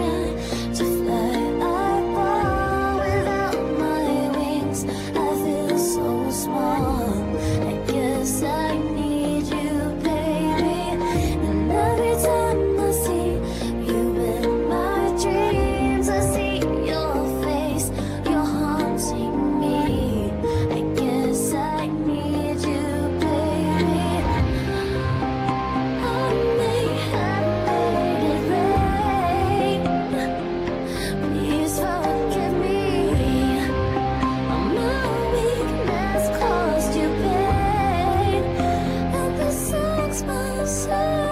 人。sun.